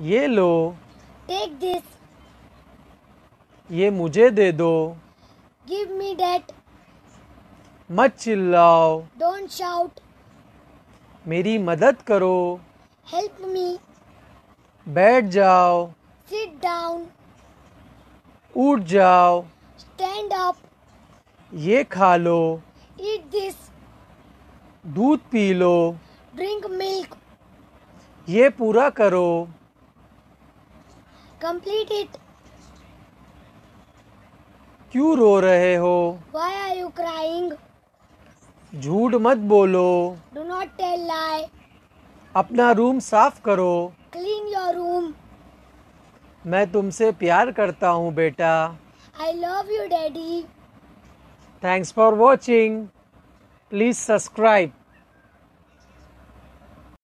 ये लो। Take this ये मुझे दे दो। गिव मी डेट मत चिल्लाओ। डोंट शाउट मेरी मदद करो। हेल्प मी बैठ जाओ। सिट डाउन उठ जाओ। स्टैंड अप ये खा लो। ईट दिस दूध पी लो। ड्रिंक मिल्क ये पूरा करो। Complete it. क्यों रो रहे हो Why are you crying? झूठ मत बोलो Do not tell lie. अपना रूम साफ़ करो Clean your room. मैं तुमसे प्यार करता हूँ बेटा I love you, Daddy. Thanks for watching please subscribe